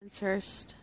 Penshurst